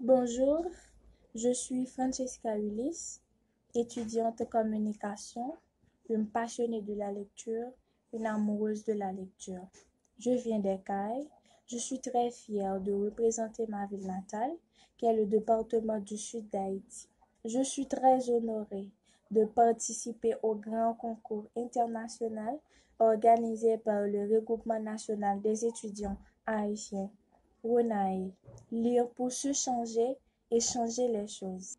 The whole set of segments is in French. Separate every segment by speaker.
Speaker 1: Bonjour, je suis Francesca Ulysse, étudiante en communication, une passionnée de la lecture, une amoureuse de la lecture. Je viens d'Ecaille. Je suis très fière de représenter ma ville natale, qui est le département du sud d'Haïti. Je suis très honorée de participer au grand concours international organisé par le Regroupement national des étudiants haïtiens, Lire pour se changer et changer les choses.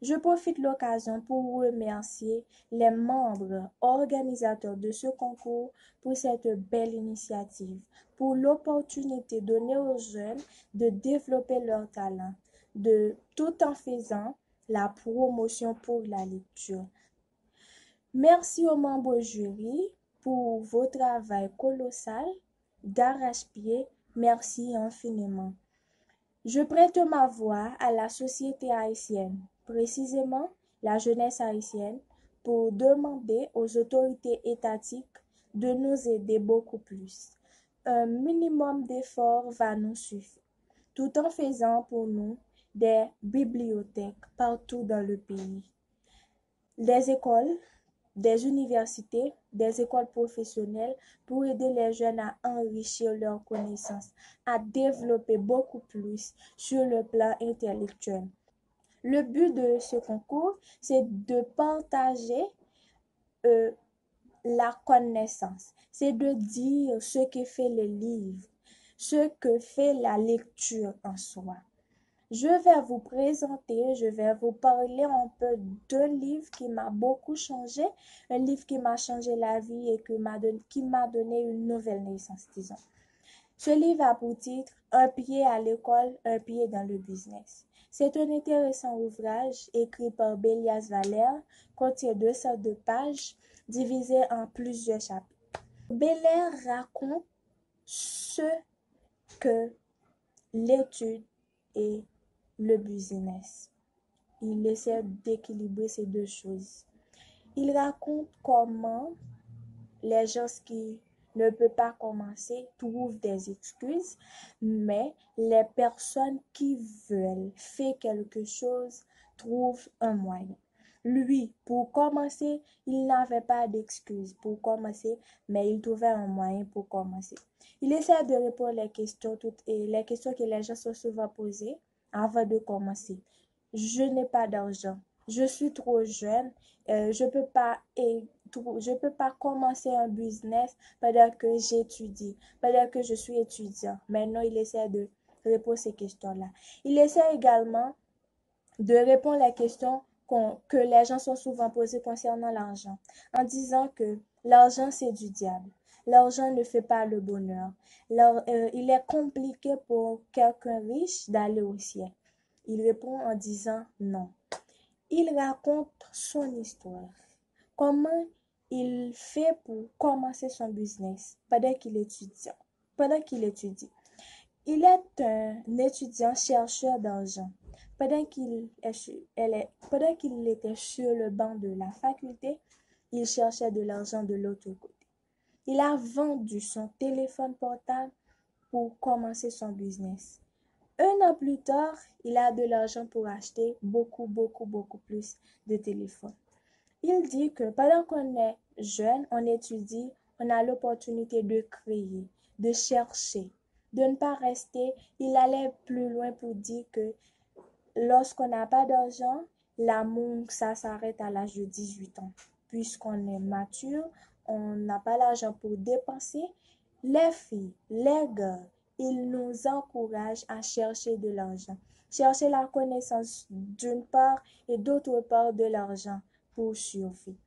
Speaker 1: Je profite l'occasion pour remercier les membres organisateurs de ce concours pour cette belle initiative, pour l'opportunité donnée aux jeunes de développer leur talent, de tout en faisant la promotion pour la lecture. Merci aux membres jury pour vos travail colossal d'arrache-pied. Merci infiniment. Je prête ma voix à la société haïtienne précisément la jeunesse haïtienne, pour demander aux autorités étatiques de nous aider beaucoup plus. Un minimum d'efforts va nous suffire, tout en faisant pour nous des bibliothèques partout dans le pays. Des écoles, des universités, des écoles professionnelles pour aider les jeunes à enrichir leurs connaissances, à développer beaucoup plus sur le plan intellectuel. Le but de ce concours, c'est de partager euh, la connaissance. C'est de dire ce que fait le livre, ce que fait la lecture en soi. Je vais vous présenter, je vais vous parler un peu d'un livre qui m'a beaucoup changé, un livre qui m'a changé la vie et qui m'a donné une nouvelle naissance, disons. Ce livre a pour titre Un pied à l'école, un pied dans le business. C'est un intéressant ouvrage écrit par Bélias Valère, contient 202 pages, divisées en plusieurs chapitres. Belair raconte ce que l'étude et le business. Il essaie d'équilibrer ces deux choses. Il raconte comment les gens qui ne peut pas commencer, trouve des excuses, mais les personnes qui veulent faire quelque chose trouvent un moyen. Lui, pour commencer, il n'avait pas d'excuses pour commencer, mais il trouvait un moyen pour commencer. Il essaie de répondre les questions toutes et les questions que les gens sont souvent posées avant de commencer. Je n'ai pas d'argent. Je suis trop jeune. Je peux pas et je peux pas commencer un business pendant que j'étudie, pendant que je suis étudiant. Maintenant, il essaie de répondre ces questions-là. Il essaie également de répondre les questions que les gens sont souvent posées concernant l'argent, en disant que l'argent, c'est du diable. L'argent ne fait pas le bonheur. Euh, il est compliqué pour quelqu'un riche d'aller au ciel. Il répond en disant non. Il raconte son histoire. Comment il fait pour commencer son business pendant qu'il étudie. Pendant qu'il étudie. Il est un étudiant chercheur d'argent. Pendant qu'il était sur le banc de la faculté, il cherchait de l'argent de l'autre côté. Il a vendu son téléphone portable pour commencer son business. Un an plus tard, il a de l'argent pour acheter beaucoup, beaucoup, beaucoup plus de téléphones. Il dit que pendant qu'on est jeune, on étudie, on a l'opportunité de créer, de chercher, de ne pas rester. Il allait plus loin pour dire que lorsqu'on n'a pas d'argent, l'amour, ça s'arrête à l'âge de 18 ans. Puisqu'on est mature, on n'a pas l'argent pour dépenser. Les filles, les gars, ils nous encouragent à chercher de l'argent. Chercher la connaissance d'une part et d'autre part de l'argent pour survivre.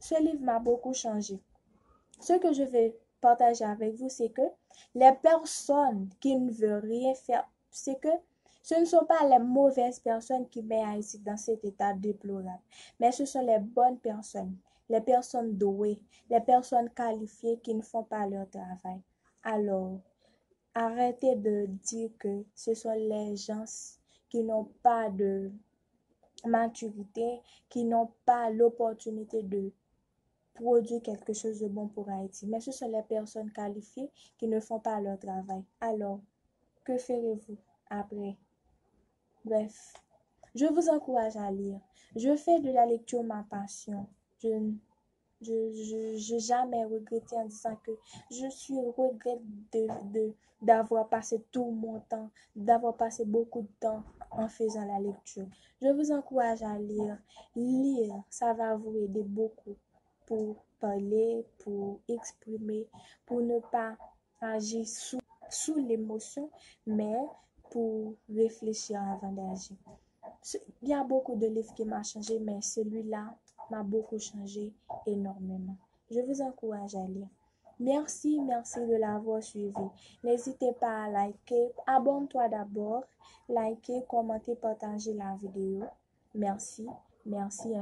Speaker 1: Ce livre m'a beaucoup changé. Ce que je vais partager avec vous, c'est que les personnes qui ne veulent rien faire, c'est que ce ne sont pas les mauvaises personnes qui mettent ici dans cet état déplorable, mais ce sont les bonnes personnes, les personnes douées, les personnes qualifiées qui ne font pas leur travail. Alors, arrêtez de dire que ce sont les gens qui n'ont pas de maturité, qui n'ont pas l'opportunité de produire quelque chose de bon pour Haïti. Mais ce sont les personnes qualifiées qui ne font pas leur travail. Alors, que ferez-vous après? Bref, je vous encourage à lire. Je fais de la lecture ma passion. Je je n'ai jamais regretté en disant que je suis regrette de, d'avoir passé tout mon temps, d'avoir passé beaucoup de temps en faisant la lecture. Je vous encourage à lire. Lire, ça va vous aider beaucoup pour parler, pour exprimer, pour ne pas agir sous, sous l'émotion, mais pour réfléchir avant d'agir. Il y a beaucoup de livres qui m'ont changé, mais celui-là m'a beaucoup changé énormément. Je vous encourage à lire. Merci, merci de l'avoir suivi. N'hésitez pas à liker. Abonne-toi d'abord. Liker, commenter, partager la vidéo. Merci, merci